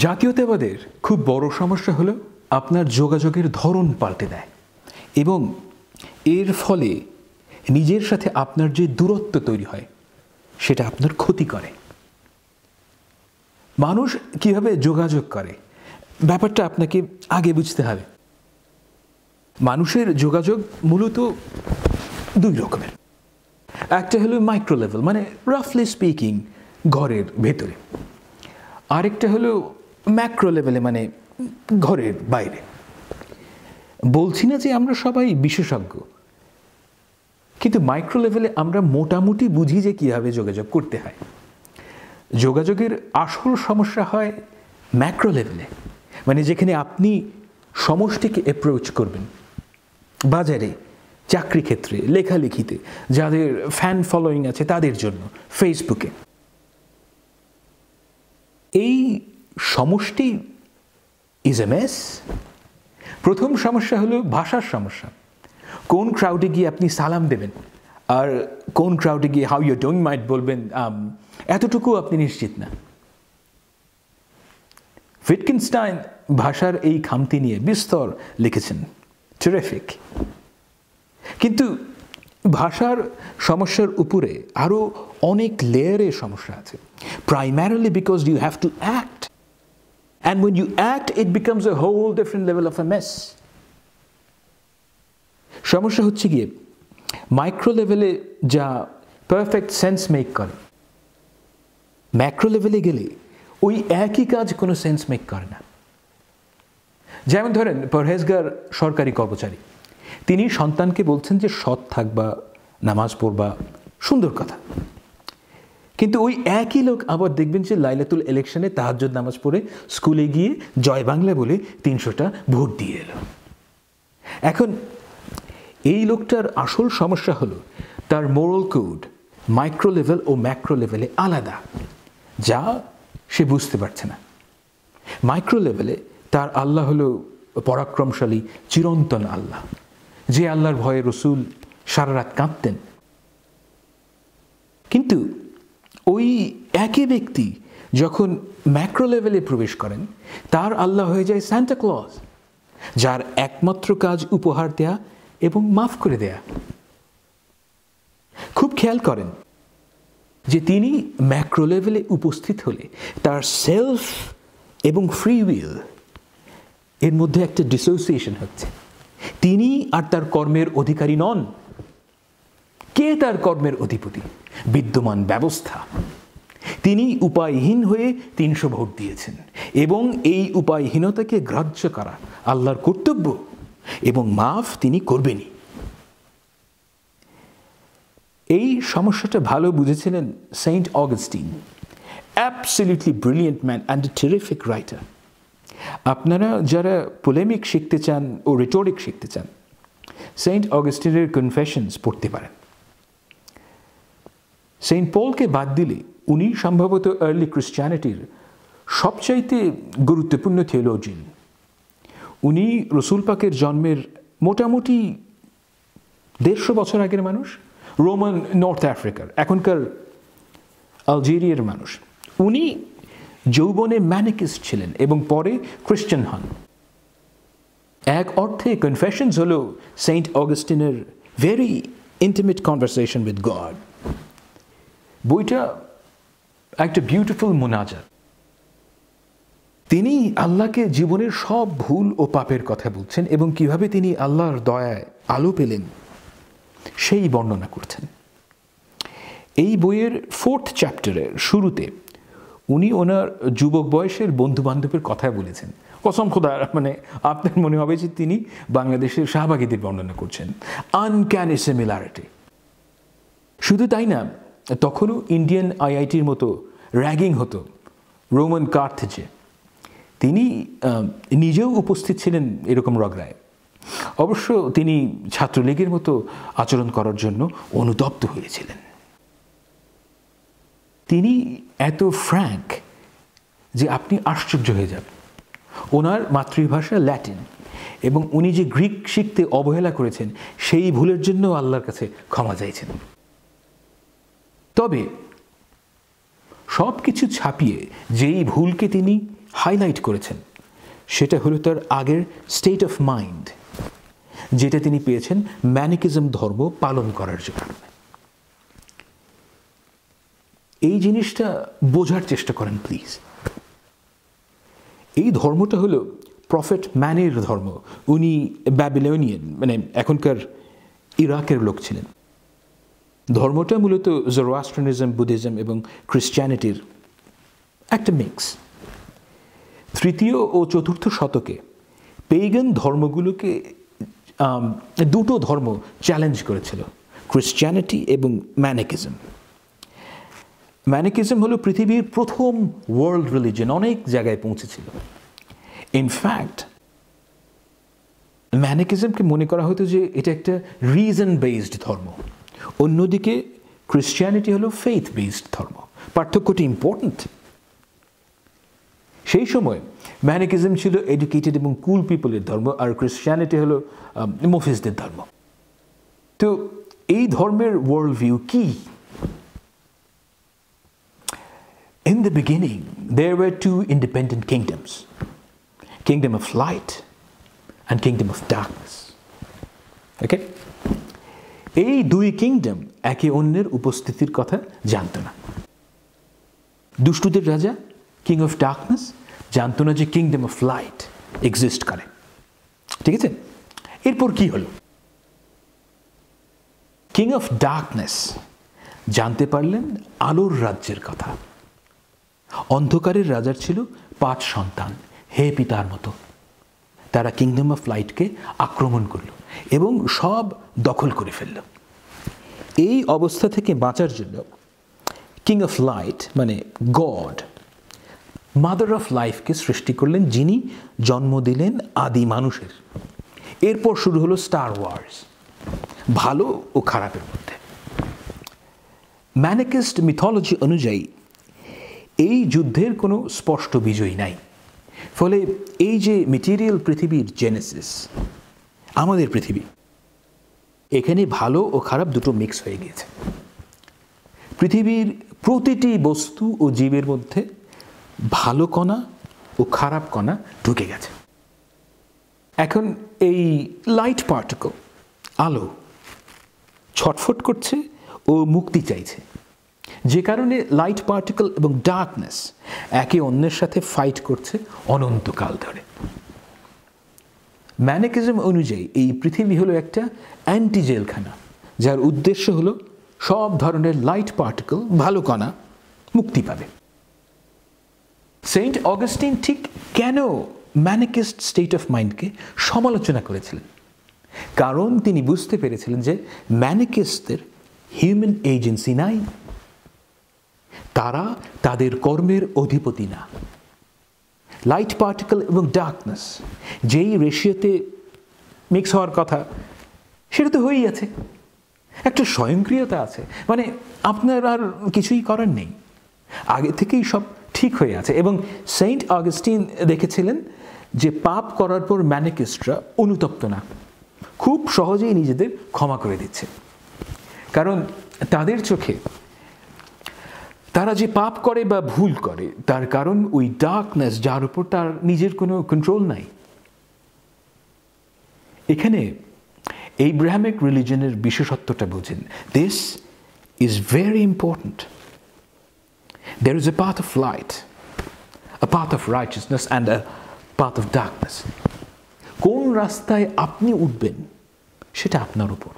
জাতীয়তাবাদের খুব বড় সমস্যা হলো আপনার যোগাযোগের ধরন পাল্টে দেয় এবং এর ফলে নিজের সাথে আপনার যে দূরত্ব তৈরি হয়, সেটা আপনার ক্ষতি করে। মানুষ কীভাবে যোগাযোগ করে? ব্যাপারটা আপনাকে আগে বুঝতে হবে। মানুষের যোগাযোগ মূলত দুই রকমের। একটা হলো মাইক্রো লেভেল মানে রাফলি স্পিকিং ঘরের ভেতরে। আরেকটা হলো ম্যাক্রো লেভেলে মানে ঘরের বাইরে। বলছি না যে আমরা সবাই বিশেষজ্ঞ, কিন্তু মাইক্রো লেভেলে আমরা মোটামুটি বুঝি যে কীভাবে যোগাযোগ করতে হয়। যোগাযোগের আসল সমস্যা হয় ম্যাক্রো লেভেলে মানে যেখানে আপনি সমষ্টিকে অ্যাপ্রোচ করবেন। বাজারে, চাকরি ক্ষেত্রে, লেখালেখিতে, যাদের ফ্যান ফলোয়িং আছে তাদের জন্য ফেসবুকে এই সমষ্টি ইজ এ মেস প্রথম সমস্যা হলো ভাষার সমস্যা। কোন ক্রাউডে গিয়ে আপনি সালাম দেবেন? আর কোন ক্রাউডে গিয়ে হাউ ইউ ডোন্ট মাইট বলবেন এতটুকু আপনি নিশ্চিত না। ফিটকিনস্টাইন ভাষার এই খামতি নিয়ে বিস্তর লিখেছেন। টেরেফিক কিন্তু ভাষার সমস্যার উপরে আরও অনেক লেয়ারের সমস্যা আছে। Primarily because you have to act and when you act it becomes a whole different level of a mess সমস্যা হচ্ছে গিয়ে মাইক্রো লেভেলে যা পারফেক্ট সেন্স মেক করে ম্যাক্রো লেভেলে গেলে ওই একই কাজ কোনো সেন্স মেক করে না। যেমন ধরেন, পরহেজগার সরকারি কর্মচারী, তিনি সন্তানকে বলছেন যে সৎ থাকবা নামাজ পড়বা, সুন্দর কথা। কিন্তু ওই একই লোক আবার দেখবেন যে লাইলাতুল ইলেকশনে তাহাজ্জুদ নামাজ পড়ে স্কুলে গিয়ে জয় বাংলা বলে তিনশোটা ভোট দিয়ে এলো। এখন এই লোকটার আসল সমস্যা হলো তার মোরাল কোড মাইক্রো লেভেল ও ম্যাক্রো লেভেলে আলাদা, যা সে বুঝতে পারছে না। মাইক্রো লেভেলে তার আল্লাহ হলো পরাক্রমশালী, চিরন্তন আল্লাহ। যে আল্লাহর ভয়ে রসুল সারা রাত কাঁদতেন। কিন্তু ওই একই ব্যক্তি যখন ম্যাক্রো লেভেলে প্রবেশ করেন, তার আল্লাহ হয়ে যায় স্যান্টা ক্লজ যার একমাত্র কাজ উপহার দেয়া এবং মাফ করে দেয়া। খুব খেয়াল করেন যে তিনি ম্যাক্রো লেভেলে উপস্থিত হলে তার সেলফ এবং ফ্রি উইল এর মধ্যে একটা ডিসোসিয়েশন হচ্ছে। তিনি আর তার কর্মের অধিকারী নন। কে তার কর্মের অধিপতি? বিদ্যমান ব্যবস্থা। তিনি উপায়হীন হয়ে তিনশো ভোট দিয়েছেন এবং এই উপায়হীনতাকে গ্রাহ্য করা আল্লাহর কর্তব্য এবং মাফ তিনি করবেনই। এই সমস্যাটা ভালো বুঝেছিলেন saint Augustine, absolutely brilliant man and terrific writer. আপনারা যারা পোলেমিক শিখতে চান ও রিটোরিক শিখতে চান, সেন্ট অগস্টিনের কনফেশনস পড়তে পারেন। সেন্ট পলকে বাদ দিলে উনি সম্ভবত আর্লি ক্রিশ্চিয়ানিটির সবচাইতে গুরুত্বপূর্ণ থিওলজিন উনি রসুল পাকের জন্মের মোটামুটি দেড়শো বছর আগের মানুষ, রোমান নর্থ আফ্রিকার, এখনকার আলজেরিয়ার মানুষ। উনি যৌবনে ম্যানিকিস্ট ছিলেন এবং পরে খ্রিস্টান হন। এক অর্থে কনফেশনস হল Saint অগস্টিনের very intimate conversation with God বইটা একটা বিউটিফুল মোনাজার তিনি আল্লাহকে জীবনের সব ভুল ও পাপের কথা বলছেন এবং কীভাবে তিনি আল্লাহর দয়ায় আলো পেলেন, সেই বর্ণনা করছেন। এই বইয়ের ফোর্থ চ্যাপ্টারের শুরুতে উনি ওনার যুবক বয়সের বন্ধু বান্ধবের কথা বলেছেন। কসম খোদা মানে আপনার মনে হবে যে তিনি বাংলাদেশের শাহবাগীদের বর্ণনা করছেন। আনক্যানি সিমিলারিটি শুধু তাই না তখনও ইন্ডিয়ান আইআইটির মতো র্যাগিং হতো। রোমান কার্থেজে তিনি নিজেও উপস্থিত ছিলেন এরকম রগড়ায়। অবশ্য তিনি ছাত্রলীগের মতো আচরণ করার জন্য অনুতপ্ত হয়েছিলেন। তিনি এত ফ্র্যাঙ্ক যে আপনি আশ্চর্য হয়ে যাবেন ওনার মাতৃভাষা ল্যাটিন এবং উনি যে গ্রিক শিখতে অবহেলা করেছেন, সেই ভুলের জন্য আল্লাহর কাছে ক্ষমা চাইছেন। তবে সব কিছু ছাপিয়ে যেই ভুলকে তিনি হাইলাইট করেছেন, সেটা হলো তার আগের স্টেট অফ মাইন্ড যেটা তিনি পেয়েছেন ম্যানিকিজম ধর্ম পালন করার জন্য। এই জিনিসটা বোঝার চেষ্টা করেন প্লিজ এই ধর্মটা হলো প্রফেট ম্যানের ধর্ম। উনি ব্যাবিলনিয়ান মানে এখনকার ইরাকের লোক ছিলেন। ধর্মটা মূলত জোরোয়াস্ট্রনিজম বুদ্ধিজম এবং খ্রিস্টিয়ানিটির একটা মিক্স তৃতীয় ও চতুর্থ শতকে পেইগান ধর্মগুলোকে দুটো ধর্ম চ্যালেঞ্জ করেছিল খ্রিস্টিয়ানিটি এবং ম্যানিকিজম ম্যানিকিজম হলো পৃথিবীর প্রথম ওয়ার্ল্ড রিলিজন অনেক জায়গায় পৌঁছেছিল। ইনফ্যাক্ট ম্যানিকিজমকে মনে করা হতো যে এটা একটা রিজন বেসড ধর্ম। অন্যদিকে ক্রিশ্চিয়ানিটি হলো ফেথ বেসড ধর্ম পার্থক্যটি ইম্পর্ট্যান্ট সেই সময় ম্যানিকিজম ছিল এডুকেটেড এবং কুল পিপলের ধর্ম আর ক্রিশ্চিয়ানিটি হলো মফিসদের ধর্ম তো এই ধর্মের ওয়ার্ল্ড ভিউ কি In the beginning, there were two independent kingdoms kingdom of light and kingdom of darkness. Okay? এই দুই কিংডম একে অন্যের উপস্থিতির কথা জানত না। দুষ্টুদের রাজা কিং অফ ডার্কনেস জানতো না যে কিংডম অফ লাইট এক্সিস্ট করে। ঠিক আছে? এরপর কি হলো? কিং অফ ডার্কনেস জানতে পারলেন আলোর রাজ্যের কথা। অন্ধকারের রাজার ছিল পাঁচ সন্তান, হে পিতার মতো। তারা কিংডম অফ লাইটকে আক্রমণ করল এবং সব দখল করে ফেলল। এই অবস্থা থেকে বাঁচার জন্য কিং অফ লাইট মানে গড মাদার অফ লাইফকে সৃষ্টি করলেন, যিনি জন্ম দিলেন আদি মানুষের। এরপর শুরু হলো স্টার ওয়ার্স ভালো ও খারাপের মধ্যে। ম্যানিকিস্ট মিথোলজি অনুযায়ী এই যুদ্ধের কোনো স্পষ্ট বিজয়ী নাই। ফলে এই যে মেটেরিয়াল পৃথিবীর জেনেসিস আমাদের পৃথিবী, এখানে ভালো ও খারাপ দুটো মিক্স হয়ে গিয়েছে। পৃথিবীর প্রতিটি বস্তু ও জীবের মধ্যে ভালো কণা ও খারাপ কণা ঢুকে গেছে। এখন এই লাইট পার্টিকল আলো, ছটফট করছে ও মুক্তি চাইছে। যে কারণে লাইট পার্টিকল এবং ডার্কনেস একে অন্যের সাথে ফাইট করছে অনন্তকাল ধরে। ম্যানিকিজম অনুযায়ী এই পৃথিবী হলো একটা অ্যান্টি জেলখানা যার উদ্দেশ্য হলো সব ধরনের লাইট পার্টিকল ভালো কণা মুক্তি পাবে। সেন্ট অগাস্টিন ঠিক কেন ম্যানিকিস্ট স্টেট অফ মাইন্ডকে সমালোচনা করেছিলেন? কারণ তিনি বুঝতে পেরেছিলেন যে ম্যানিকিস্টদের হিউম্যান এজেন্সি নাই তারা তাদের কর্মের অধিপতি না। লাইট পার্টিকেল এবং ডার্কনেস যেই রেশিওতে মিক্স হওয়ার কথা, সেটা তো হয়েই আছে। একটা স্বয়ংক্রিয়তা আছে মানে আপনার আর কিছুই করার নেই। আগে থেকেই সব ঠিক হয়ে আছে এবং সেন্ট অগস্টিন দেখেছিলেন যে পাপ করার পর ম্যানিকিস্টরা অনুতপ্ত না। খুব সহজেই নিজেদের ক্ষমা করে দিচ্ছে। কারণ তাদের চোখে তারা যে পাপ করে বা ভুল করে, তার কারণ ওই ডার্কনেস যার উপর তার নিজের কোনো কন্ট্রোল নাই। এখানে এই ব্রাহ্মিক রিলিজনের বিশেষত্বটা বুঝেন। This is very important there is a path of light a path of righteousness and a path of darkness কোন রাস্তায় আপনি উঠবেন, সেটা আপনার উপর।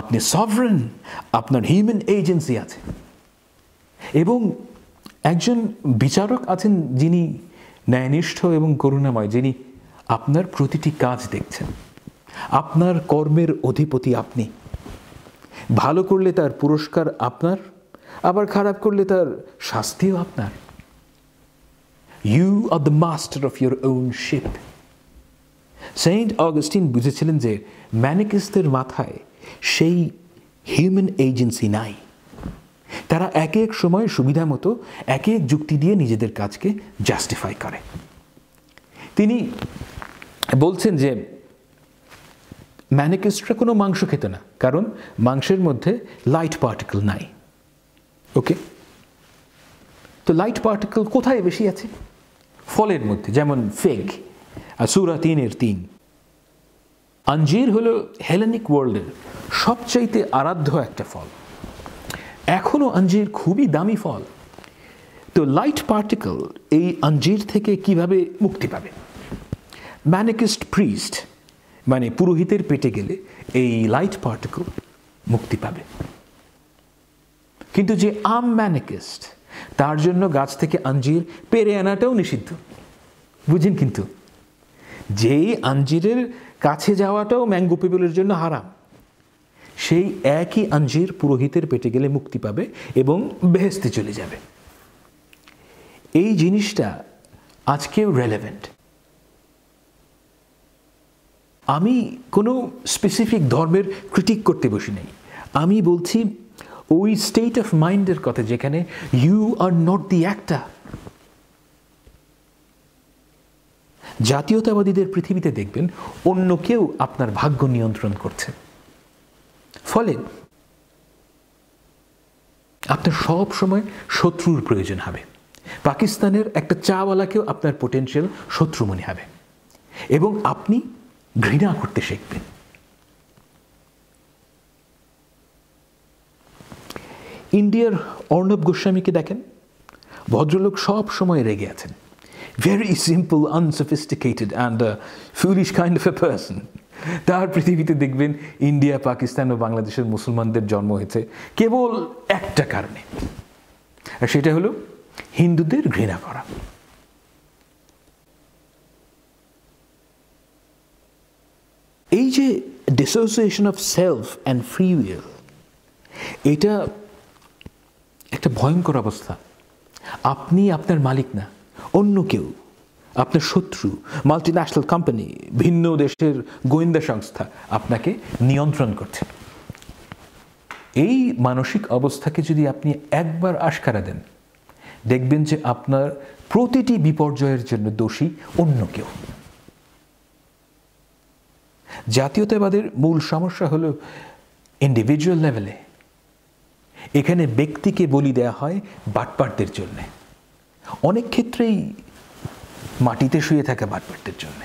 আপনি সভরেন আপনার হিউম্যান এজেন্সি আছে। এবং একজন বিচারক আছেন যিনি ন্যায়নিষ্ঠ এবং করুণাময়, যিনি আপনার প্রতিটি কাজ দেখছেন। আপনার কর্মের অধিপতি আপনি। ভালো করলে তার পুরস্কার আপনার, আবার খারাপ করলে তার শাস্তিও আপনার। You are the master of your own ship saint Augustine বুঝেছিলেন যে ম্যানিকিসদের মাথায় সেই হিউম্যান এজেন্সি নাই। তারা এক এক সময় সুবিধা মতো এক এক যুক্তি দিয়ে নিজেদের কাজকে জাস্টিফাই করে। তিনি বলছেন যে ম্যানিকিস্টরা কোনো মাংস খেত না, কারণ মাংসের মধ্যে লাইট পার্টিকেল নাই। ওকে তো লাইট পার্টিকেল কোথায় বেশি আছে? ফলের মধ্যে, যেমন ফেগ আর সুরা তিনের তিন। আঞ্জির হলো হেলেনিক ওয়ার্ল্ডের সবচাইতে আরাধ্য একটা ফল। এখনও আঞ্জির খুবই দামি ফল। তো লাইট পার্টিকেল এই আঞ্জির থেকে কীভাবে মুক্তি পাবে? ম্যানিকিস্ট প্রিস্ট মানে পুরোহিতের পেটে গেলে এই লাইট পার্টিকেল মুক্তি পাবে। কিন্তু যে আম ম্যানিকিস্ট তার জন্য গাছ থেকে আঞ্জির পেরে আনাটাও নিষিদ্ধ। বুঝেন কিন্তু, যেই আঞ্জিরের কাছে যাওয়াটাও ম্যাঙ্গো পিপলের জন্য হারাম। সেই একই আঞ্জির পুরোহিতের পেটে গেলে মুক্তি পাবে এবং বেহেস্তে চলে যাবে। এই জিনিসটা আজকেও রেলেভেন্ট আমি কোনো স্পেসিফিক ধর্মের ক্রিটিক করতে বসি নাই। আমি বলছি, ওই স্টেট অফ মাইন্ডের কথা যেখানে ইউ আর নট দি একটা জাতীয়তাবাদীদের পৃথিবীতে দেখবেন অন্য কেউ আপনার ভাগ্য নিয়ন্ত্রণ করছে। ফলে আপনার সব সময় শত্রুর প্রয়োজন হবে। পাকিস্তানের একটা চাওয়ালাকেও আপনার পোটেনশিয়াল শত্রু মনে হবে। এবং আপনি ঘৃণা করতে শিখবেন। ইন্ডিয়ার অর্ণব গোস্বামীকে দেখেন, ভদ্রলোক সব সময় রেগে আছেন। Very simple unsophisticated and foolish kind of a person তার পৃথিবীতে দেখবেন ইন্ডিয়া, পাকিস্তান ও বাংলাদেশের মুসলমানদের জন্ম হয়েছে কেবল একটা কারণে। আর সেটা হলো হিন্দুদের ঘৃণা করা। এই যে dissociation of self and free will এটা একটা ভয়ঙ্কর অবস্থা। আপনি আপনার মালিক না, অন্য কেউ। আপনার শত্রু মাল্টি ন্যাশনাল কোম্পানি ভিন্ন দেশের গোয়েন্দা সংস্থা আপনাকে নিয়ন্ত্রণ করছে। এই মানসিক অবস্থাকে যদি আপনি একবার আশকারা দেন, দেখবেন যে আপনার প্রতিটি বিপর্যয়ের জন্য দোষী অন্য কেউ। জাতীয়তাবাদের মূল সমস্যা হলো ইন্ডিভিজুয়াল লেভেলে এখানে ব্যক্তিকে বলি দেয়া হয় বাটপাটদের জন্যে। অনেক ক্ষেত্রেই মাটিতে শুয়ে থাকা বাটপেটদের জন্য।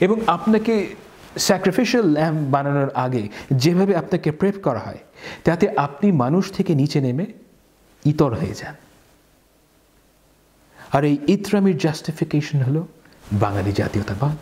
এবং আপনাকে স্যাক্রিফিশিয়াল ল্যাম্প বানানোর আগে যেভাবে আপনাকে প্রেপ করা হয়, তাতে আপনি মানুষ থেকে নিচে নেমে ইতর হয়ে যান। আর এই ইতরামির জাস্টিফিকেশন হলো বাঙালি জাতীয়তাবাদ।